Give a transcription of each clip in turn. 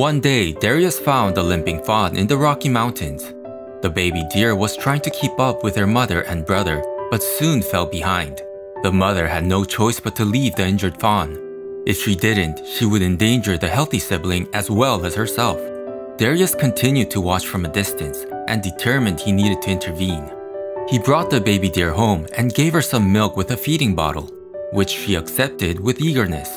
One day, Darius found a limping fawn in the Rocky Mountains. The baby deer was trying to keep up with her mother and brother, but soon fell behind. The mother had no choice but to leave the injured fawn. If she didn't, she would endanger the healthy sibling as well as herself. Darius continued to watch from a distance and determined he needed to intervene. He brought the baby deer home and gave her some milk with a feeding bottle, which she accepted with eagerness.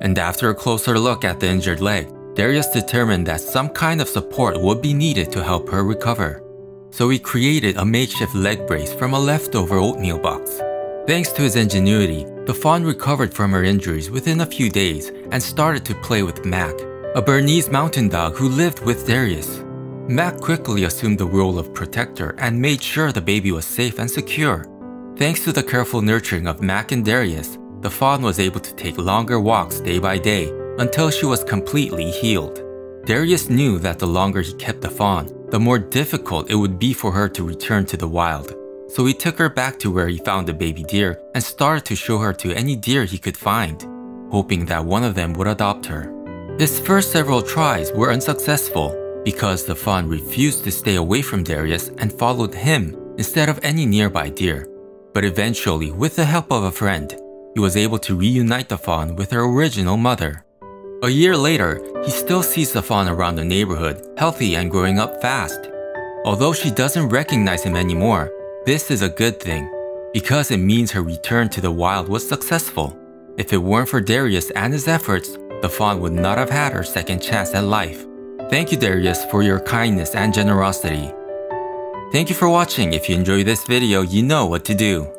And after a closer look at the injured leg, Darius determined that some kind of support would be needed to help her recover. So he created a makeshift leg brace from a leftover oatmeal box. Thanks to his ingenuity, the fawn recovered from her injuries within a few days and started to play with Mac, a Bernese mountain dog who lived with Darius. Mac quickly assumed the role of protector and made sure the baby was safe and secure. Thanks to the careful nurturing of Mac and Darius, the fawn was able to take longer walks day by day until she was completely healed. Darius knew that the longer he kept the fawn, the more difficult it would be for her to return to the wild. So he took her back to where he found the baby deer and started to show her to any deer he could find, hoping that one of them would adopt her. His first several tries were unsuccessful because the fawn refused to stay away from Darius and followed him instead of any nearby deer. But eventually, with the help of a friend, he was able to reunite the fawn with her original mother. A year later, he still sees the fawn around the neighborhood, healthy and growing up fast. Although she doesn't recognize him anymore, this is a good thing, because it means her return to the wild was successful. If it weren't for Darius and his efforts, the fawn would not have had her second chance at life. Thank you Darius for your kindness and generosity. Thank you for watching. If you enjoyed this video, you know what to do.